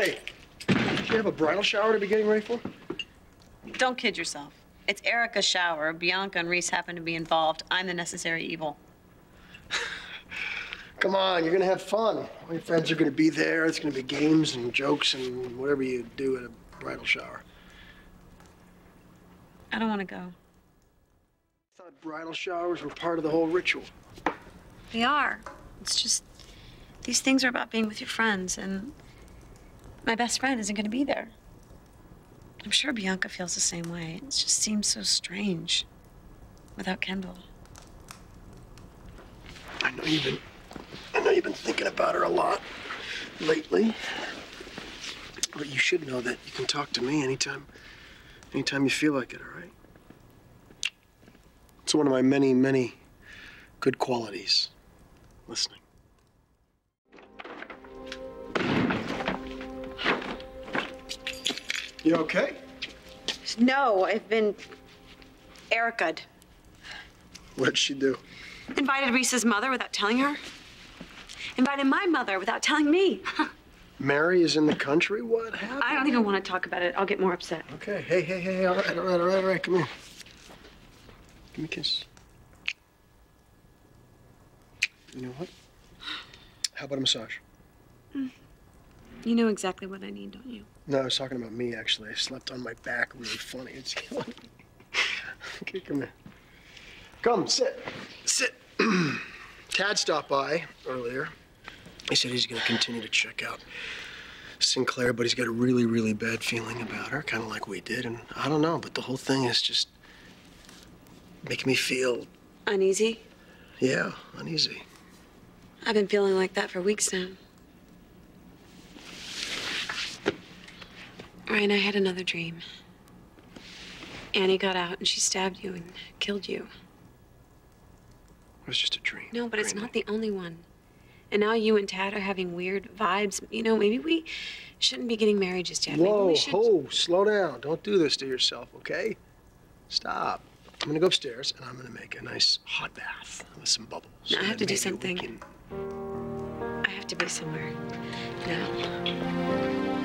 Hey, do you have a bridal shower to be getting ready for? Don't kid yourself. It's Erica's shower. Bianca and Reese happen to be involved. I'm the necessary evil. Come on, you're gonna have fun. All your friends are gonna be there. It's gonna be games and jokes and whatever you do at a bridal shower. I don't want to go. I thought bridal showers were part of the whole ritual. They are. It's just these things are about being with your friends, and my best friend isn't going to be there. I'm sure Bianca feels the same way. It just seems so strange without Kendall. I know you've been, I know you've been thinking about her a lot lately. But you should know that you can talk to me anytime, anytime you feel like it. All right. It's one of my many, many good qualities. Listening. You okay? No, I've been Erica'd. What'd she do? Invited Reese's mother without telling her. Invited my mother without telling me. Mary is in the country? What happened? I don't even want to talk about it. I'll get more upset. Okay, hey, hey, hey, all right, all right, all right, all right, come here. Give me a kiss. You know what? How about a massage? Mm. You know exactly what I need, don't you? No, I was talking about me, actually. I slept on my back really funny. It's killing me. Okay, come here. Come, sit. Sit. Tad stopped by earlier. He said he's going to continue to check out Sinclair, but he's got a really, really bad feeling about her, kind of like we did. And I don't know, but the whole thing is just making me feel, Uneasy? yeah, uneasy. I've been feeling like that for weeks now. Ryan, I had another dream. Annie got out and she stabbed you and killed you. It was just a dream. No, but it's not the only one. And now you and Tad are having weird vibes. You know, maybe we shouldn't be getting married just yet. maybe Whoa, we should. ho, slow down. Don't do this to yourself, okay? Stop. I'm gonna go upstairs and I'm gonna make a nice hot bath with some bubbles. No, I have to do maybe something. can- I have to be somewhere now.